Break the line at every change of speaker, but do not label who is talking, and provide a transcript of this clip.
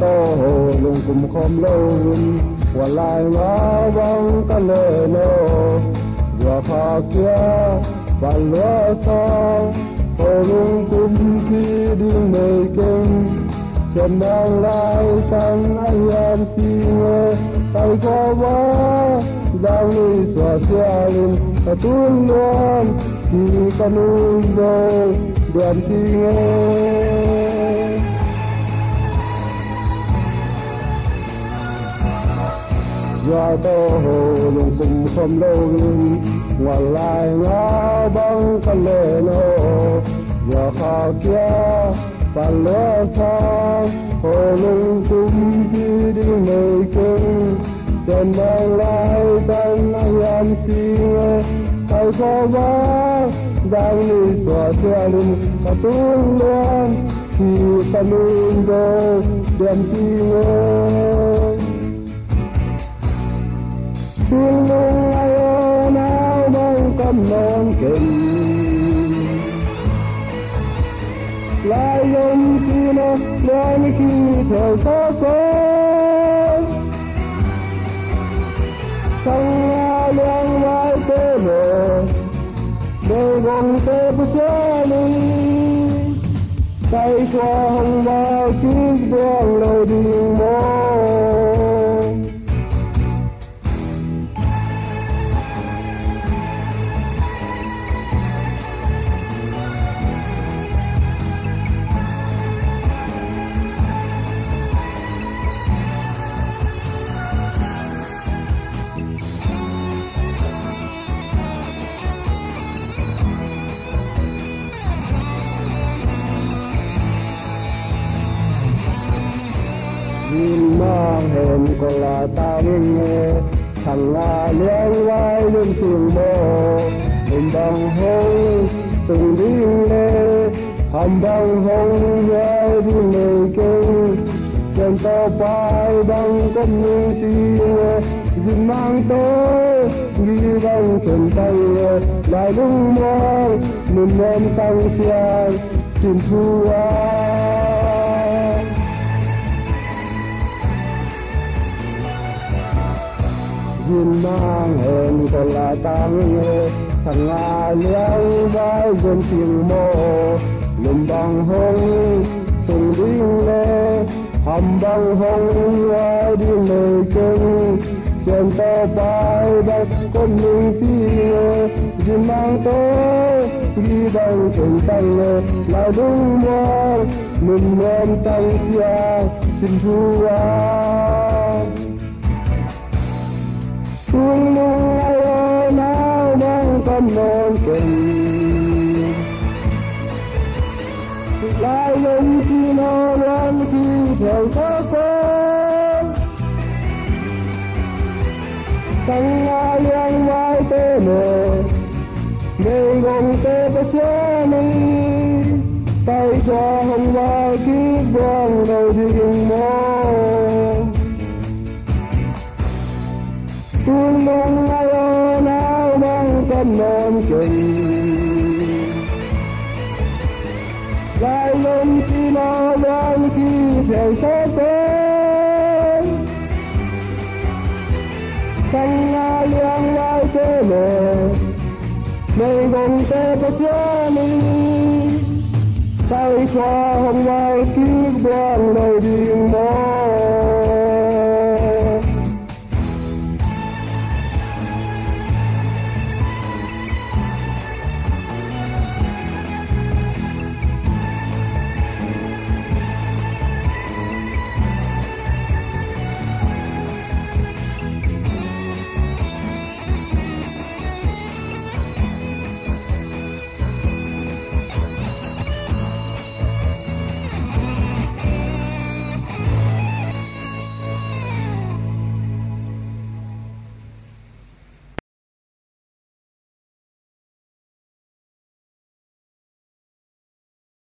tô hồ khom lâu và lai ngã vắng cả lệ nô và pha kia và lúa sao hồ lùng khi đi mê kinh. Chân đang lai sang ai em xin tay có vỡ đang đi xóa xe lên ta tuôn luôn thì ta nuôi rồi đèn xin do tô hồ lùng cùng không lâu ngoài lại ngã băng căn lệ nô. Khao kia bàn lúa xa, hồ lùng cùng đi đi nơi kinh trên đang lại đang anh em xin tay có đang đi xóa xe lên ta tuôn luôn thì ta nuôi rồi đèn Thương lung ai ô nào mong cầm non kình. Lại dân khi nó lên khi thời gió có. Sông nga liang vai tê mờ đều gồm tê bù xe đi Tay qua hồng bao chiếc buông lời điên mơ nhìn mà còn là ta nghe. Thằng nga liang vai lên trường bò hình bằng hôn, từng đi lê. Hầm bằng hôn vai đi lời kêu. Chân to bay bằng con những tiên dừng mang tới ghi bằng chân tay lại đúng mong, mình em tăng xe xin thu ai. Duyên mang hẹn còn là tăng nghe thằng nga liang vai dân tiếng mô lùm bằng hông từng đi lê hầm bằng hông vai đi lời chân trên tao bay đất con mình phi duyên mang tới đi bằng chân tay là đúng mong mình em tăng xia xin thu xuống Thương lung ai ơi nào mong con non tình Lại lên khi nó lên khi theo gió con Tăng ai liang vai tê mờ Mê gồm tê bất chết Tuôn lung ai ô nào mong tâm non trình Lại lần khi nó đang khi theo gió tới Sang nga liang lai tê mờ Mây gồng tê có chứa mi Tay qua hôm nay kiếp đoàn đầy điên mong